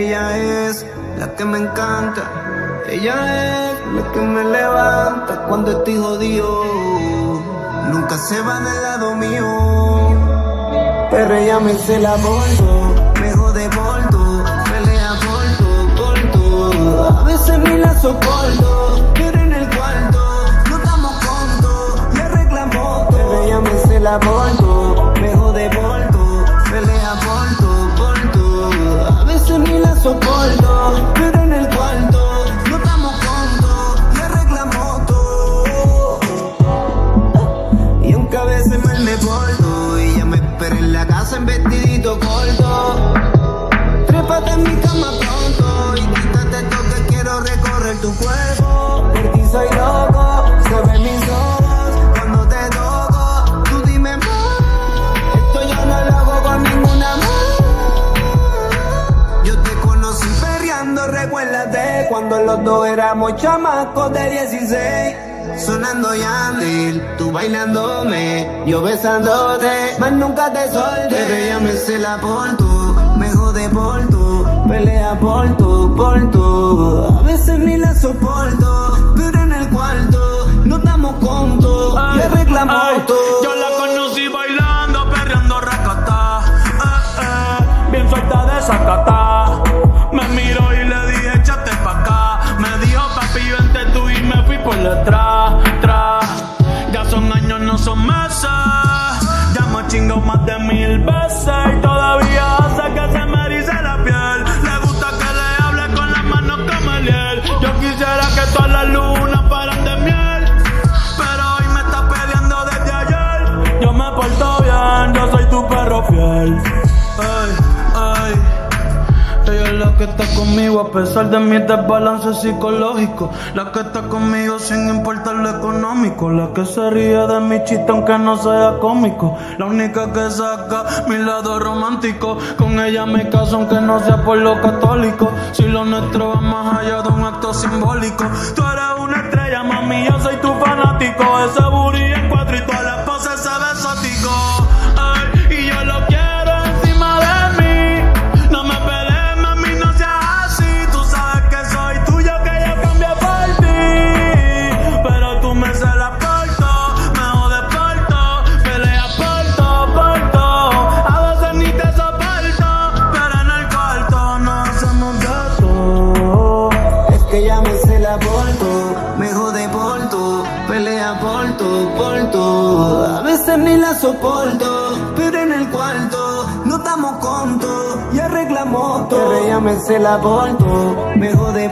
Ella es la que me encanta. Ella es la que me levanta cuando estoy jodido. Nunca se va del lado mío. Pero ella me se la bordo, me jode bordo, pelea bordo, bordo. A veces ni la soporto, pero en el cuarto no estamos juntos, le reclamo Pero ella me se la bordo, veces ni la los dos éramos chamacos de 16 Sonando Yandel, tú bailándome, yo besándote, más nunca te solté. Pero ella me cela por tú, me jode por tú, pelea por tú, por tú. A veces ni la soporto, Ella es la que está conmigo a pesar de mi desbalance psicológico. La que está conmigo sin importar lo económico. La que se ríe de mi chiste aunque no sea cómico. La única que saca mi lado romántico. Con ella me caso aunque no sea por lo católico. Si lo nuestro va más allá de un acto simbólico. Tú eres una estrella, mami, yo soy tu fanático. Ese booty en cuatro y todas tú, me jode por tú, pelea por tú, por tú. A veces ni la soporto, pero en el cuarto no estamos juntos, ya reclamó todo. Pero ella me cela por tú, me jode